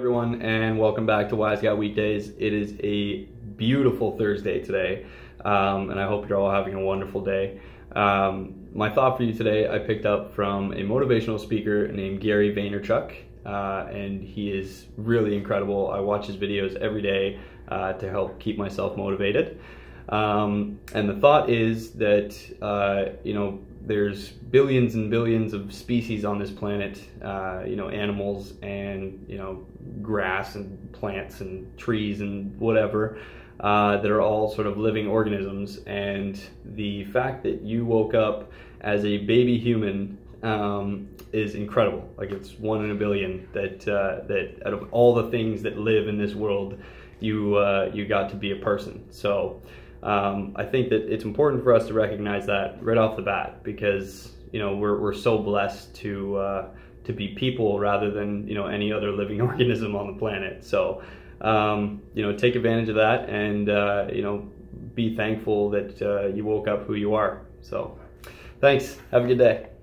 everyone and welcome back to Wise Guy Weekdays. It is a beautiful Thursday today um, and I hope you're all having a wonderful day. Um, my thought for you today I picked up from a motivational speaker named Gary Vaynerchuk uh, and he is really incredible. I watch his videos every day uh, to help keep myself motivated. Um, and the thought is that, uh, you know, there's billions and billions of species on this planet, uh, you know, animals and, you know, grass and plants and trees and whatever, uh, that are all sort of living organisms. And the fact that you woke up as a baby human um, is incredible. Like it's one in a billion that, uh, that out of all the things that live in this world, you, uh, you got to be a person. So, um, I think that it's important for us to recognize that right off the bat because you know we're we're so blessed to uh, to be people rather than you know any other living organism on the planet. So um, you know take advantage of that and uh, you know be thankful that uh, you woke up who you are. So thanks. Have a good day.